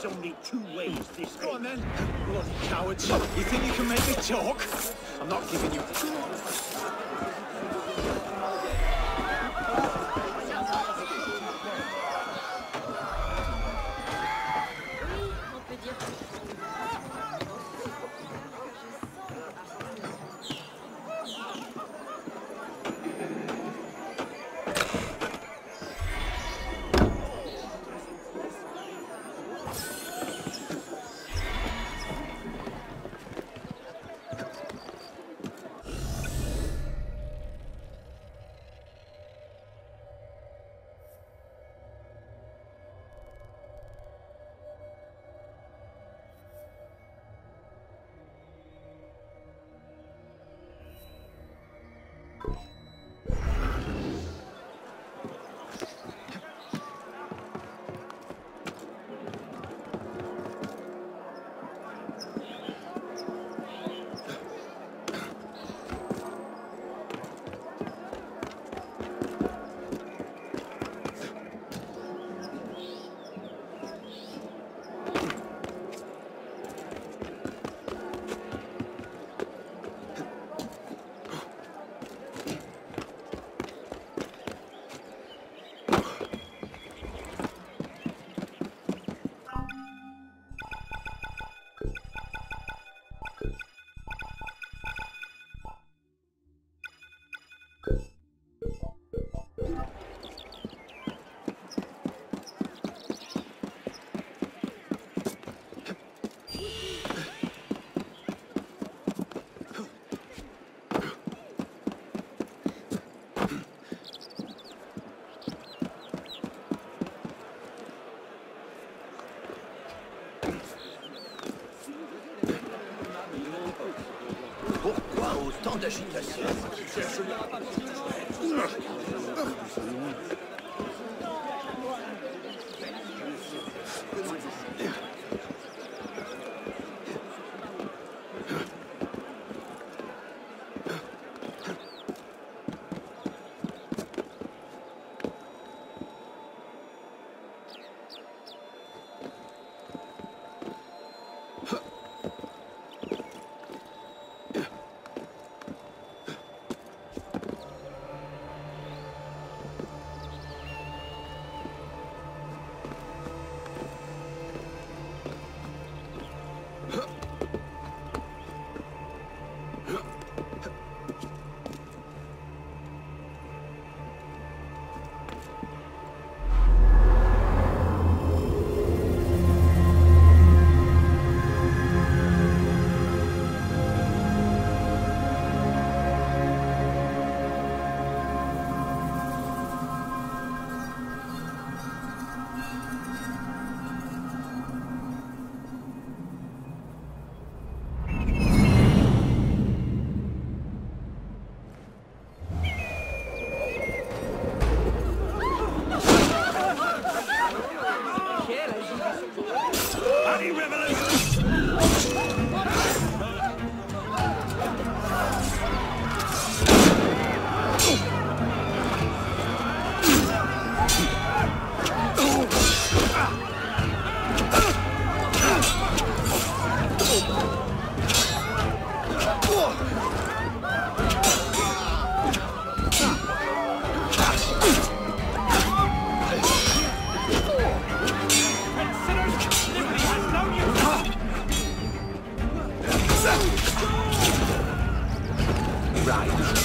There's only two ways this Go on then. Bloody cowards. You think you can make me talk? I'm not giving you... Yeah. Tant d'agitation.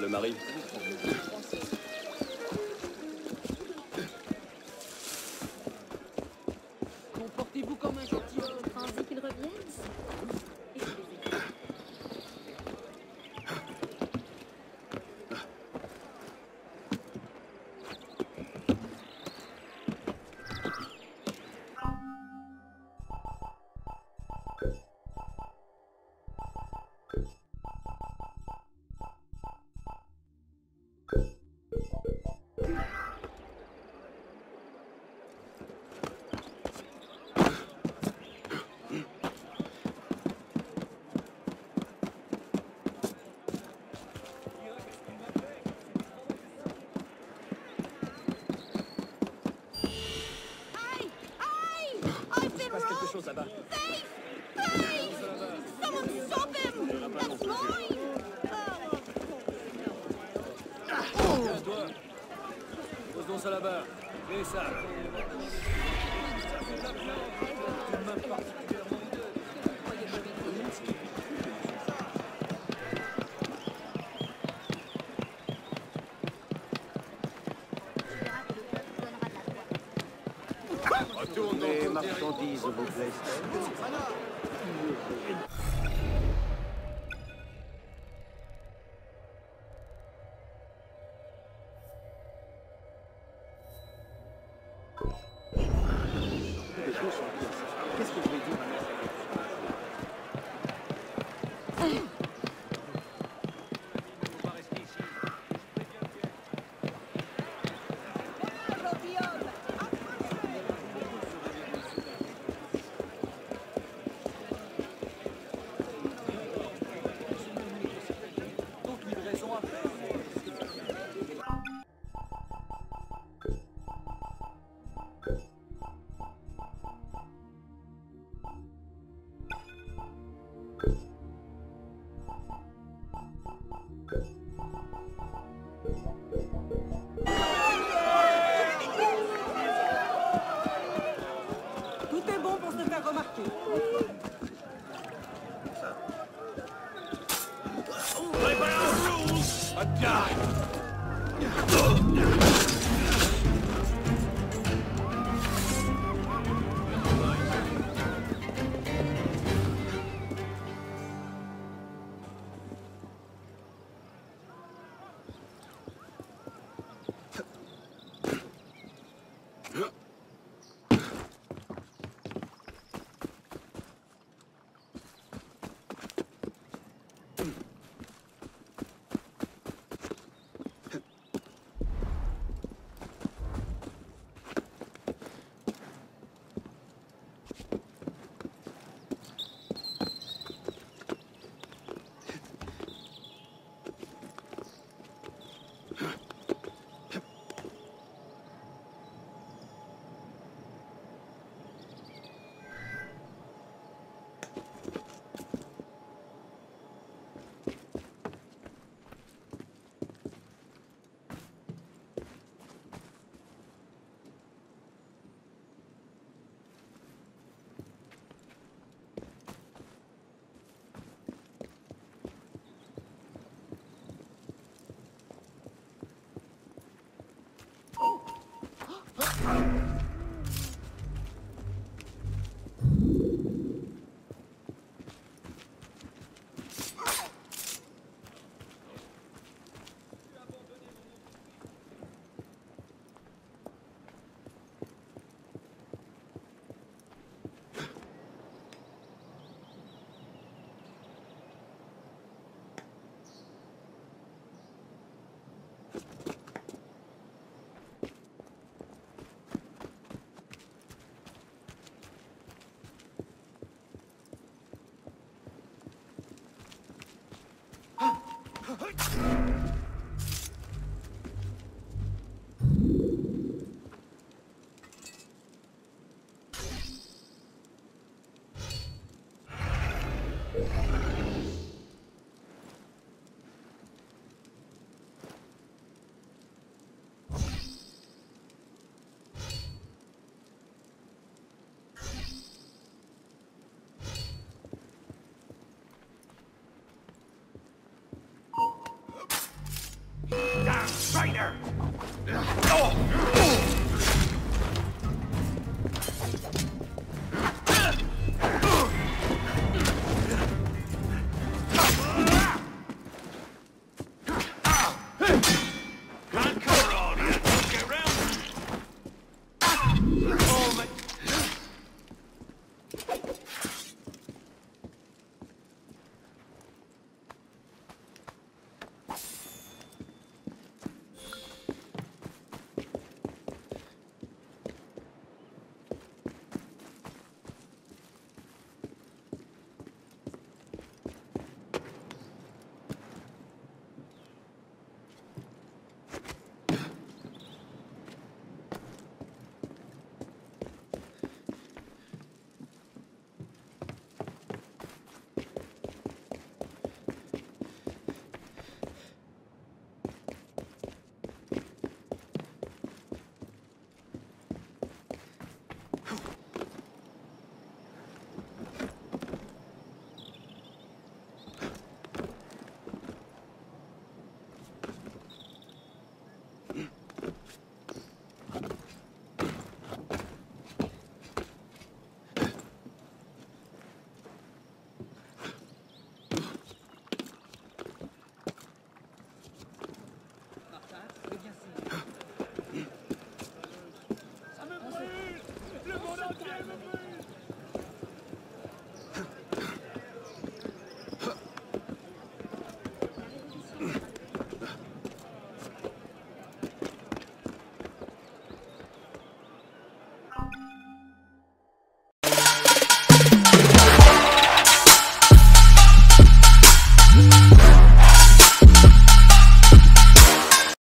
le mari. ça là-bas. Someone stop him! Ça mine! Pose donc ça là-bas. Et ça. marchandises, vous plaît. A die! Huh? fire! Oh.